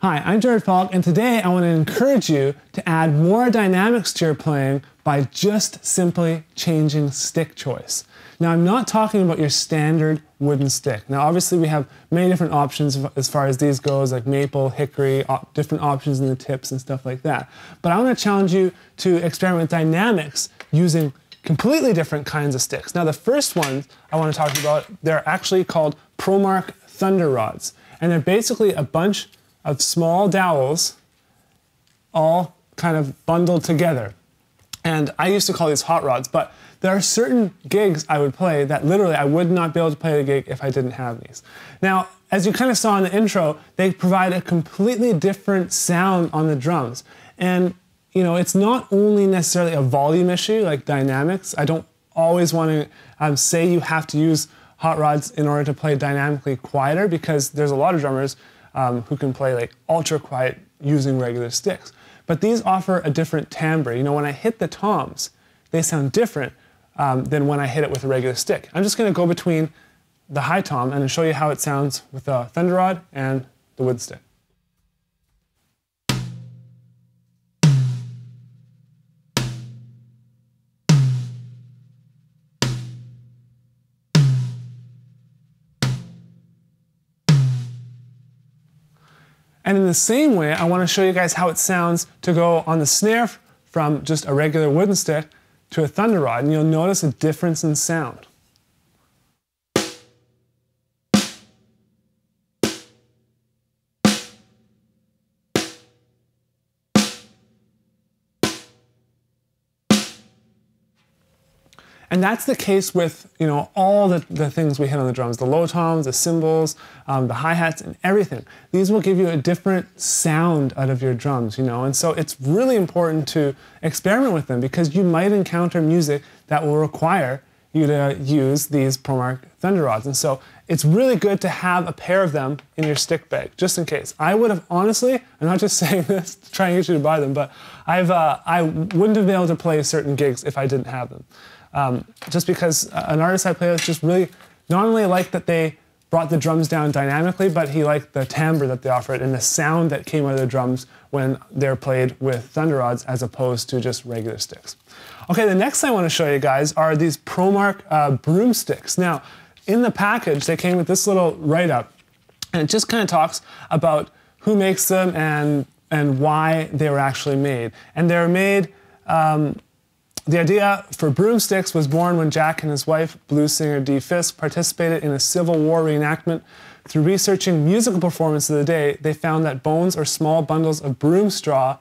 Hi, I'm Jared Falk, and today I want to encourage you to add more dynamics to your playing by just simply changing stick choice. Now, I'm not talking about your standard wooden stick. Now, obviously, we have many different options as far as these goes, like maple, hickory, op different options in the tips and stuff like that. But I want to challenge you to experiment with dynamics using completely different kinds of sticks. Now, the first ones I want to talk about, they're actually called Promark Thunder Rods. And they're basically a bunch of small dowels all kind of bundled together. And I used to call these hot rods, but there are certain gigs I would play that literally I would not be able to play the gig if I didn't have these. Now, as you kind of saw in the intro, they provide a completely different sound on the drums. And, you know, it's not only necessarily a volume issue like dynamics. I don't always want to um, say you have to use hot rods in order to play dynamically quieter because there's a lot of drummers um, who can play like ultra quiet using regular sticks. But these offer a different timbre. You know, when I hit the toms, they sound different um, than when I hit it with a regular stick. I'm just going to go between the high tom and show you how it sounds with the Thunder Rod and the wood stick. And in the same way, I want to show you guys how it sounds to go on the snare from just a regular wooden stick to a thunder rod, and you'll notice a difference in sound. And that's the case with you know all the, the things we hit on the drums, the low toms, the cymbals, um, the hi-hats, and everything. These will give you a different sound out of your drums, you know, and so it's really important to experiment with them because you might encounter music that will require you to use these Promark Thunder Rods. And so it's really good to have a pair of them in your stick bag, just in case. I would have honestly, I'm not just saying this to try and get you to buy them, but I've, uh, I wouldn't have been able to play certain gigs if I didn't have them. Um, just because an artist I play with just really not only liked that they brought the drums down dynamically, but he liked the timbre that they offered and the sound that came out of the drums when they're played with thunder rods as opposed to just regular sticks. Okay, the next thing I want to show you guys are these Promark uh, broomsticks. Now, in the package, they came with this little write-up, and it just kind of talks about who makes them and and why they were actually made. And they're made um, the idea for broomsticks was born when Jack and his wife, blues singer Dee Fisk, participated in a Civil War reenactment. Through researching musical performances of the day, they found that bones or small bundles of broom straw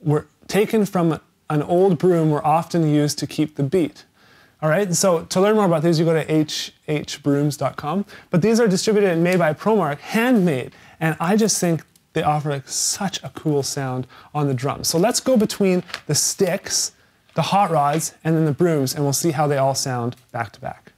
were taken from an old broom were often used to keep the beat. All right, so to learn more about these, you go to hhbrooms.com. But these are distributed and made by Promark, handmade. And I just think they offer like such a cool sound on the drums. So let's go between the sticks the hot rods, and then the brooms, and we'll see how they all sound back to back.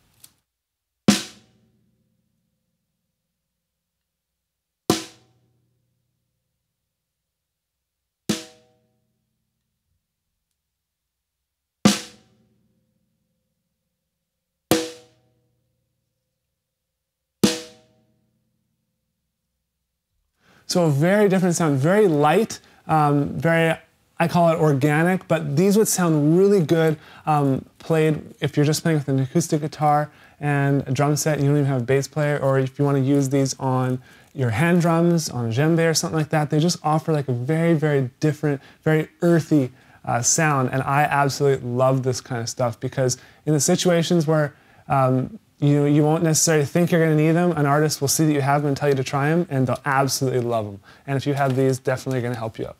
So a very different sound, very light, um, very I call it organic, but these would sound really good um, played if you're just playing with an acoustic guitar and a drum set, you don't even have a bass player, or if you want to use these on your hand drums, on a djembe or something like that, they just offer like a very, very different, very earthy uh, sound. And I absolutely love this kind of stuff because in the situations where um, you, you won't necessarily think you're going to need them, an artist will see that you have them and tell you to try them, and they'll absolutely love them. And if you have these, definitely going to help you out.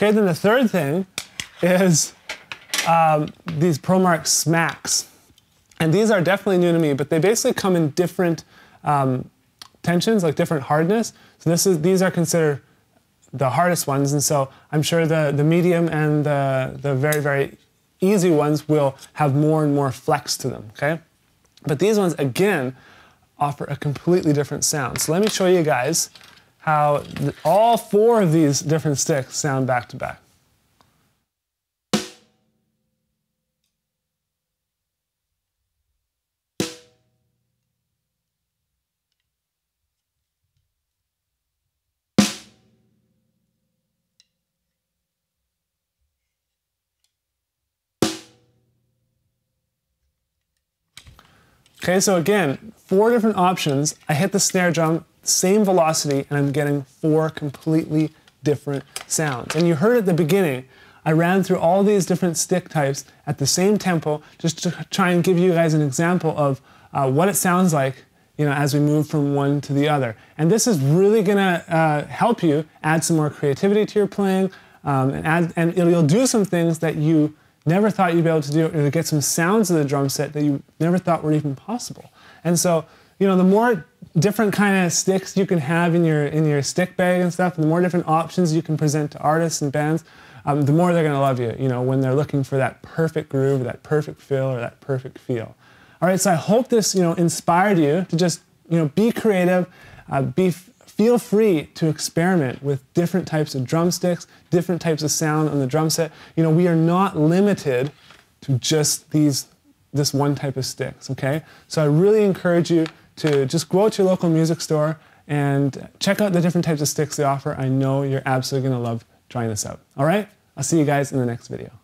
Okay, then the third thing is um, these ProMark smacks. And these are definitely new to me, but they basically come in different um, tensions, like different hardness. So this is, these are considered the hardest ones, and so I'm sure the, the medium and the, the very, very easy ones will have more and more flex to them, okay? But these ones, again, offer a completely different sound. So let me show you guys how all four of these different sticks sound back to back. Okay, so again, four different options. I hit the snare drum same velocity, and I'm getting four completely different sounds. And you heard at the beginning, I ran through all these different stick types at the same tempo just to try and give you guys an example of uh, what it sounds like you know, as we move from one to the other. And this is really gonna uh, help you add some more creativity to your playing um, and, add, and you'll do some things that you never thought you'd be able to do or get some sounds in the drum set that you never thought were even possible. And so, you know, the more different kind of sticks you can have in your in your stick bag and stuff, the more different options you can present to artists and bands, um, the more they're going to love you. You know, when they're looking for that perfect groove, that perfect feel, or that perfect feel. All right, so I hope this you know inspired you to just you know be creative, uh, be feel free to experiment with different types of drumsticks, different types of sound on the drum set. You know, we are not limited to just these this one type of sticks, okay? So I really encourage you to just go out to your local music store and check out the different types of sticks they offer. I know you're absolutely gonna love trying this out. All right? I'll see you guys in the next video.